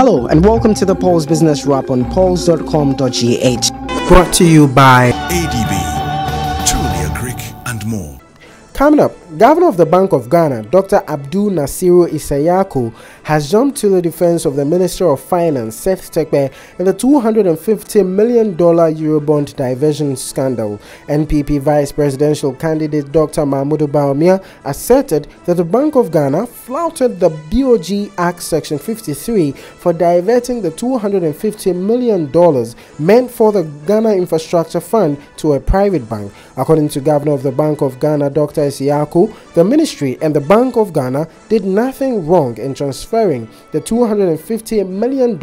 Hello and welcome to the Pulse Business Wrap on pulse.com.gh. Brought to you by ADB, truly Agric and more. Coming up, Governor of the Bank of Ghana, Dr. Abdul Nasiru Issahaku, has jumped to the defense of the Minister of Finance, Seth Terkper, in the $250 million Eurobond diversion scandal. NPP Vice Presidential candidate Dr. Mahamudu Bawumia asserted that the Bank of Ghana flouted the BOG Act Section 53 for diverting the $250 million meant for the Ghana Infrastructure Fund to a private bank. According to Governor of the Bank of Ghana, Dr. Issahaku, the ministry and the Bank of Ghana did nothing wrong in transferring the $250 million,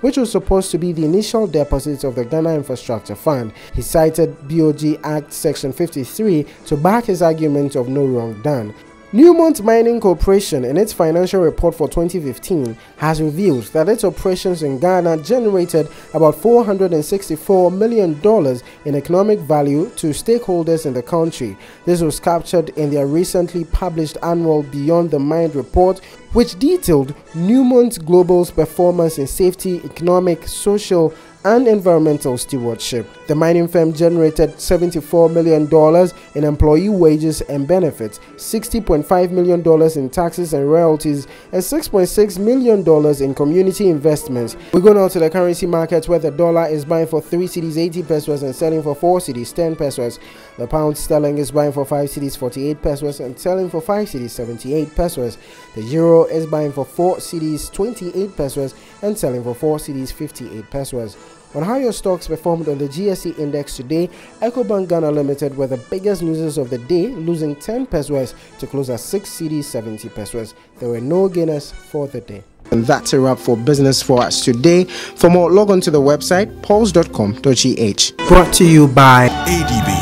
which was supposed to be the initial deposits of the Ghana Infrastructure Fund. He cited BOG Act Section 53 to back his argument of no wrong done. Newmont Mining Corporation, in its financial report for 2015, has revealed that its operations in Ghana generated about $464 million in economic value to stakeholders in the country. This was captured in their recently published annual Beyond the Mine report, which detailed Newmont Global's performance in safety, economic, social, and environmental stewardship. The mining firm generated $74 million in employee wages and benefits, $60.5 million in taxes and royalties, and $6.6 million in community investments. We go now to the currency markets where the dollar is buying for 3 cedis 80 pesewas and selling for 4 cedis 10 pesewas. The pound sterling is buying for 5 cedis 48 pesewas and selling for 5 cedis 78 pesewas. The euro is buying for 4 cedis 28 pesewas and selling for 4 cedis 58 pesewas. On how your stocks performed on the GSE index today, EcoBank Ghana Limited were the biggest losers of the day, losing 10 pesewas to close at 6 cedis 70 pesewas. There were no gainers for the day. And that's a wrap for business for us today. For more, log on to the website pulse.com.gh. Brought to you by ADB,